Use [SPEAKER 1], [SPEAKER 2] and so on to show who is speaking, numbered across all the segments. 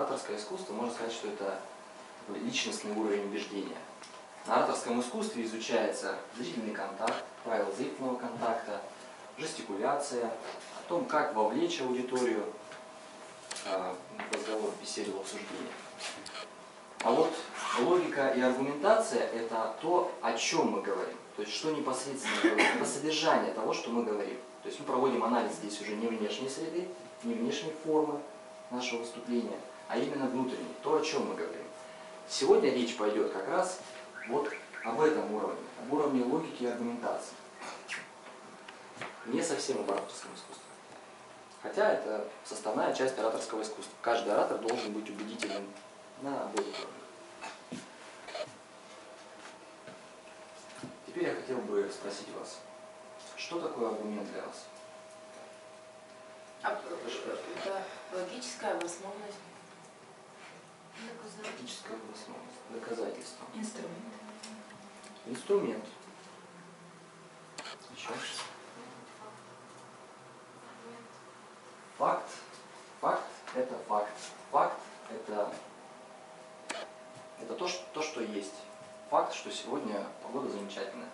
[SPEAKER 1] ораторское искусство, можно сказать, что это личностный уровень убеждения. На ораторском искусстве изучается зрительный контакт, правила зрительного контакта, жестикуляция, о том, как вовлечь аудиторию э, в разговор, беседу, в обсуждение. А вот логика и аргументация – это то, о чем мы говорим. То есть, что непосредственно говорим, это содержание того, что мы говорим. То есть, мы проводим анализ здесь уже не внешней среды, не внешней формы нашего выступления, а именно внутренней, то, о чем мы говорим. Сегодня речь пойдет как раз вот об этом уровне, об уровне логики и аргументации. Не совсем об ораторском искусстве. Хотя это составная часть ораторского искусства. Каждый оратор должен быть убедительным на обоих уровнях. Теперь я хотел бы спросить вас, что такое аргумент для вас?
[SPEAKER 2] А, это логическая обоснованность.
[SPEAKER 1] Логическая обоснованность, доказательство.
[SPEAKER 2] Инструмент.
[SPEAKER 1] Инструмент. Еще. Факт. Факт – это факт. Факт – это, это то, что, то, что есть. Факт, что сегодня погода замечательная.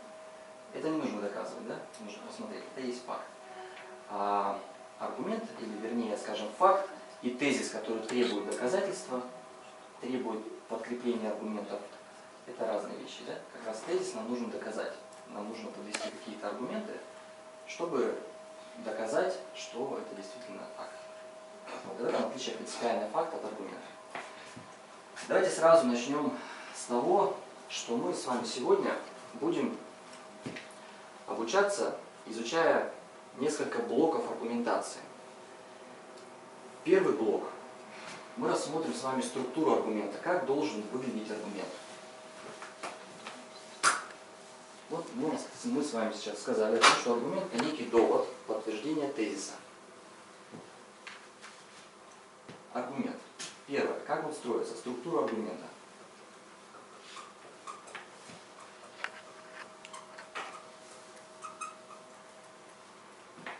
[SPEAKER 1] Это не нужно доказывать, да? Нужно посмотреть. Это есть факт. А аргумент, или вернее, скажем, факт и тезис, который требует доказательства, требует подкрепления аргументов, это разные вещи. Да? Как раз тезис нам нужно доказать. Нам нужно подвести какие-то аргументы, чтобы доказать, что это действительно факт. Вот это отличие принципиальный факт от аргумента. Давайте сразу начнем с того, что мы с вами сегодня будем обучаться, изучая несколько блоков аргументации. Первый блок. Мы рассмотрим с вами структуру аргумента, как должен выглядеть аргумент. Вот мы, с вами сейчас сказали, что аргумент это некий довод, подтверждение тезиса. Аргумент. Первое. Как вот строится структура аргумента?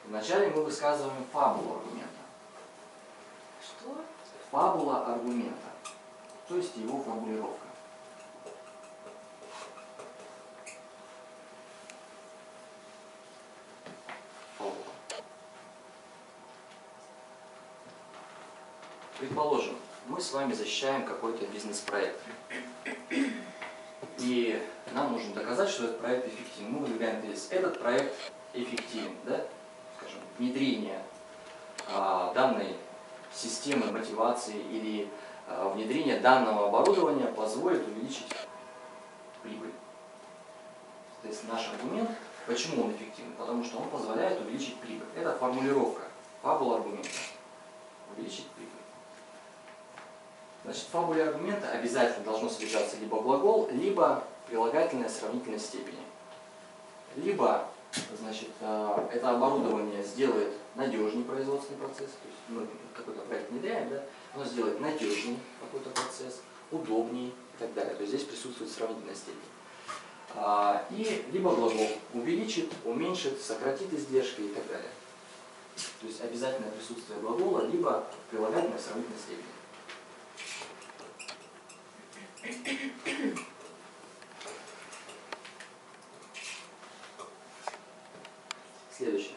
[SPEAKER 1] Вначале мы высказываем фабулу аргумента.
[SPEAKER 2] Что?
[SPEAKER 1] Фабула аргумента, то есть его формулировка. Предположим, мы с вами защищаем какой-то бизнес-проект. И нам нужно доказать, что этот проект эффективен. Мы выдвигаем тезис. Этот проект эффективен, да? скажем, внедрение а, данной системы мотивации или а, внедрение данного оборудования позволит увеличить прибыль. То есть наш аргумент, почему он эффективен? Потому что он позволяет увеличить прибыль. Это формулировка, фабула аргумента. Увеличить прибыль. Значит, в фабуле аргумента обязательно должно содержаться либо глагол, либо прилагательное сравнительной степени. Либо значит, э, это оборудование сделает надежнее производственный процесс, то есть мы какой-то проект внедряем, да, оно сделает надежнее какой-то процесс, удобнее и так далее. То есть здесь присутствует сравнительная степень. А, и либо глагол увеличит, уменьшит, сократит издержки и так далее. То есть обязательное присутствие глагола, либо прилагательное сравнительной степени. característica.